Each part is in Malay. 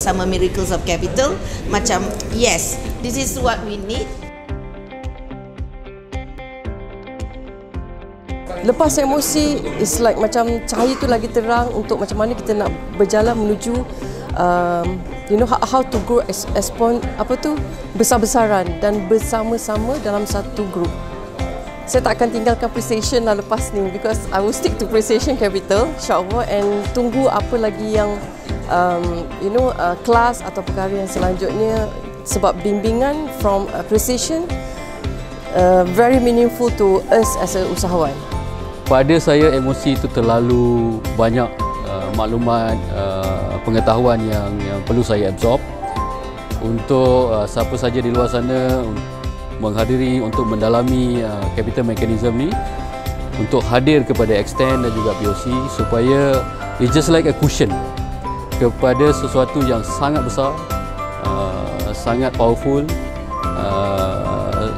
sama Miracles of Capital macam yes this is what we need Lepas emosi is like macam cahaya tu lagi terang untuk macam mana kita nak berjalan menuju um, you know how, how to grow as, as pon, apa tu besar-besaran dan bersama-sama dalam satu group. Saya tak akan tinggalkan PlayStation lah lepas ni because I will stick to PlayStation Capital insyaAllah and tunggu apa lagi yang um, you know uh, kelas atau perkara yang selanjutnya sebab bimbingan from uh, PlayStation uh, very meaningful to us as a usahawan. Pada saya emosi itu terlalu banyak uh, maklumat uh, pengetahuan yang yang perlu saya absorb. Untuk uh, siapa saja di luar sana menghadiri untuk mendalami uh, capital mechanism ni untuk hadir kepada extend dan juga POC supaya it's just like a cushion kepada sesuatu yang sangat besar uh, sangat powerful uh,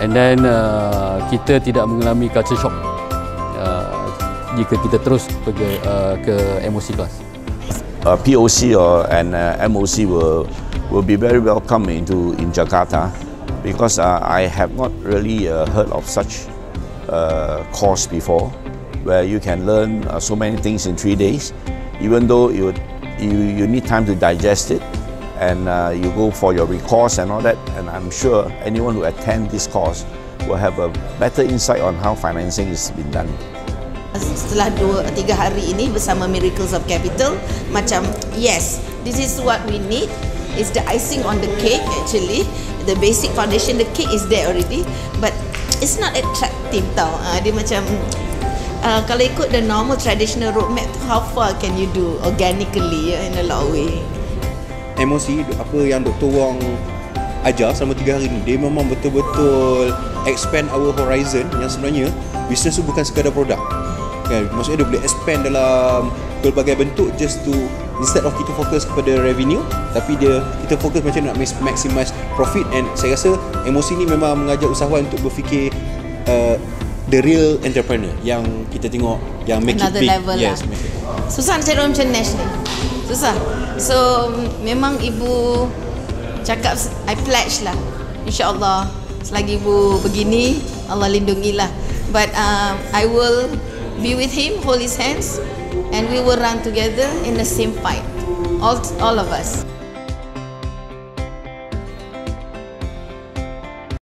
and then uh, kita tidak mengalami culture shock jika kita terus pergi uh, ke MOC class. Uh, POC or and uh, MOC will will be very welcome into in Jakarta because uh, I have not really uh, heard of such uh, course before where you can learn uh, so many things in three days even though you you, you need time to digest it and uh, you go for your recourse and all that. And I'm sure anyone who attend this course will have a better insight on how financing is been done. setelah dua tiga hari ini bersama Miracles of Capital macam yes this is what we need. Is the icing on the cake actually. The basic foundation the cake is there already. But it's not attractive tau. Uh, dia macam uh, kalau ikut the normal traditional roadmap how far can you do organically uh, in a lot of way? Emosi apa yang Dr. Wong ajar selama tiga hari ni dia memang betul-betul expand our horizon yang sebenarnya bisnes tu bukan sekadar produk. Kan? Maksudnya dia boleh expand dalam berbagai bentuk just to instead of kita fokus kepada revenue tapi dia kita fokus macam nak maximize profit. And saya rasa emosi ni memang mengajar usahawan untuk berfikir uh, the real entrepreneur yang kita tengok yang make Another it big level yes lah. make it. susah nak cari orang macam Nash ni susah so memang ibu cakap I pledge lah insyaAllah selagi ibu begini Allah lindungilah but um, I will be with him, hold his hands, and we will run together in the same fight. All, all of us.